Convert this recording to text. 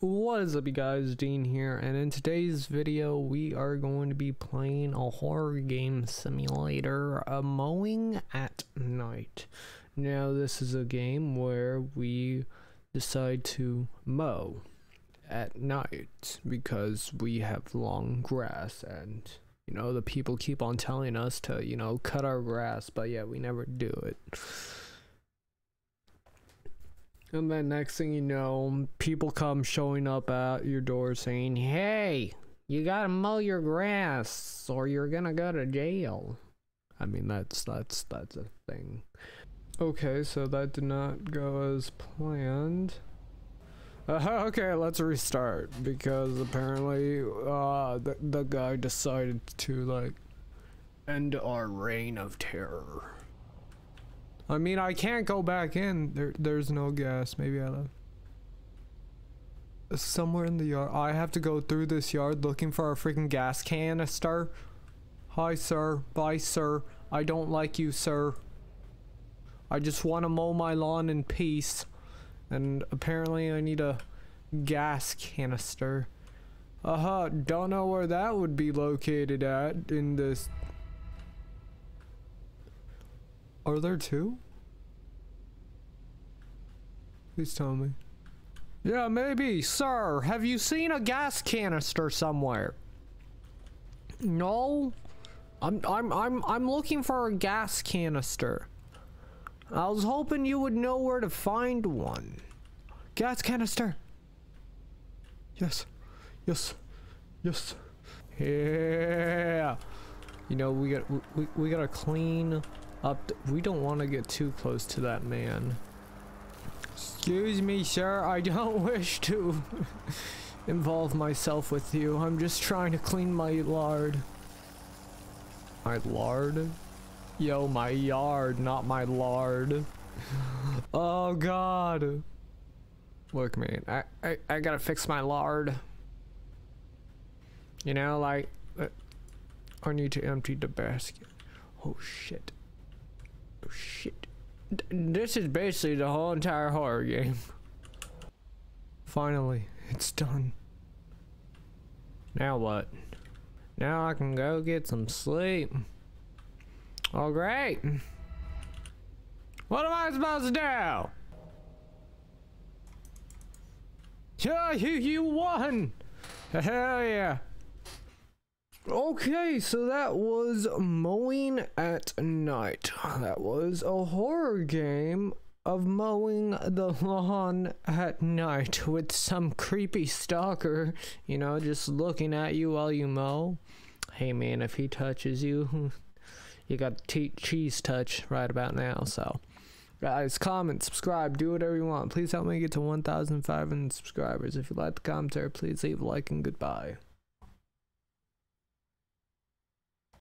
What is up you guys, Dean here, and in today's video we are going to be playing a horror game simulator, a mowing at night. Now this is a game where we decide to mow at night because we have long grass and you know the people keep on telling us to you know cut our grass but yeah we never do it. And then next thing you know, people come showing up at your door saying, Hey, you gotta mow your grass or you're gonna go to jail. I mean that's that's that's a thing. Okay, so that did not go as planned. Uh, okay, let's restart because apparently uh the, the guy decided to like end our reign of terror. I mean, I can't go back in. There, there's no gas. Maybe I left. Somewhere in the yard. I have to go through this yard looking for a freaking gas canister. Hi, sir. Bye, sir. I don't like you, sir. I just want to mow my lawn in peace. And apparently I need a gas canister. Uh-huh. Don't know where that would be located at in this Are there two? Please tell me. Yeah, maybe. Sir, have you seen a gas canister somewhere? No? I'm I'm I'm I'm looking for a gas canister. I was hoping you would know where to find one. Gas canister. Yes. Yes. Yes. Yeah. You know, we got we, we got to clean up. we don't want to get too close to that man. Excuse me, sir. I don't wish to involve myself with you. I'm just trying to clean my lard. My lard? Yo, my yard, not my lard. oh, God. Look, man, I, I, I gotta fix my lard. You know, like, uh, I need to empty the basket. Oh, shit. Oh, shit. This is basically the whole entire horror game. Finally, it's done. Now what? Now I can go get some sleep. Oh, great. What am I supposed to do? Yeah, you, you won! Hell yeah. Okay, so that was Mowing at Night. That was a horror game of mowing the lawn at night with some creepy stalker, you know, just looking at you while you mow. Hey man, if he touches you, you got cheese touch right about now, so. Guys, comment, subscribe, do whatever you want. Please help me get to 1,500 subscribers. If you like the commentary, please leave a like and goodbye.